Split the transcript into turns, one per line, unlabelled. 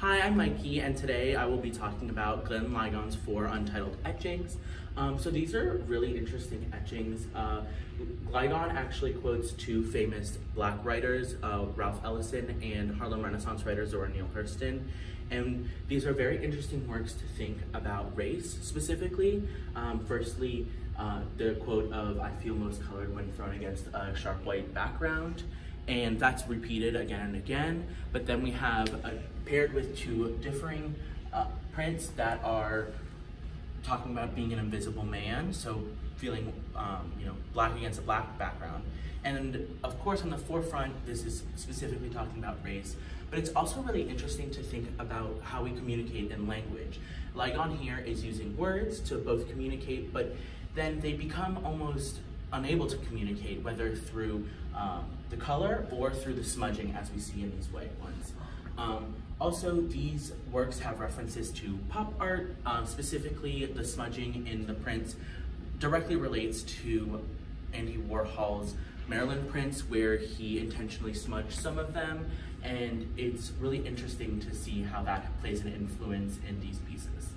Hi, I'm Mikey, and today I will be talking about Glenn Ligon's four untitled etchings. Um, so these are really interesting etchings. Uh, Ligon actually quotes two famous black writers, uh, Ralph Ellison and Harlem Renaissance writer Zora Neale Hurston. And these are very interesting works to think about race specifically. Um, firstly, uh, the quote of, I feel most colored when thrown against a sharp white background and that's repeated again and again. But then we have a, paired with two differing uh, prints that are talking about being an invisible man, so feeling, um, you know, black against a black background. And of course, on the forefront, this is specifically talking about race, but it's also really interesting to think about how we communicate in language. Ligon here is using words to both communicate, but then they become almost unable to communicate, whether through um, the color or through the smudging as we see in these white ones. Um, also, these works have references to pop art, um, specifically the smudging in the prints directly relates to Andy Warhol's Marilyn prints where he intentionally smudged some of them and it's really interesting to see how that plays an influence in these pieces.